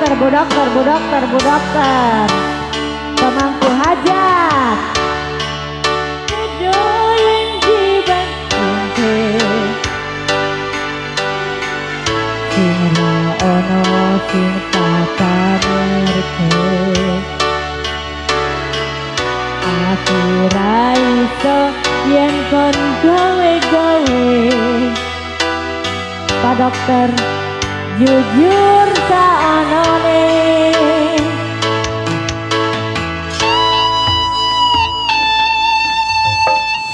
dokter, bu dokter, bu dokter, bu dokter. Pemangku hajat. ono sing Aku raiso yen kon gawe-gawe Pak dokter jujur tak anone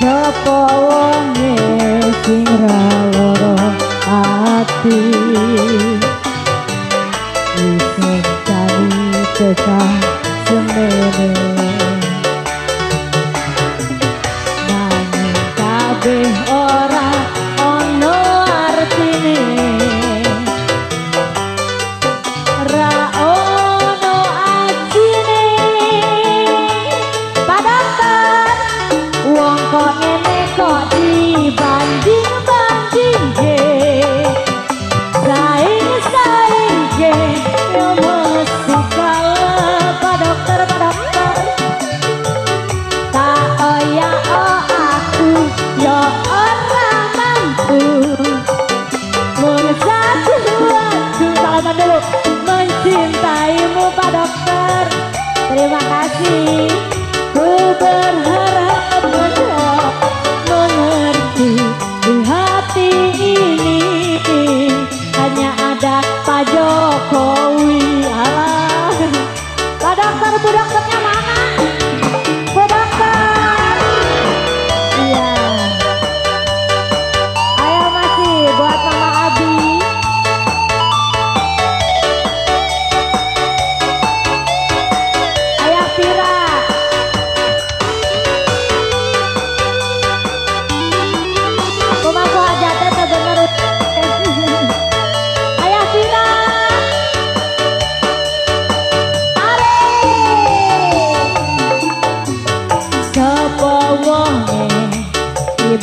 sapa wonge sing loro ati iki kali cekah semene. Berharap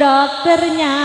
dokternya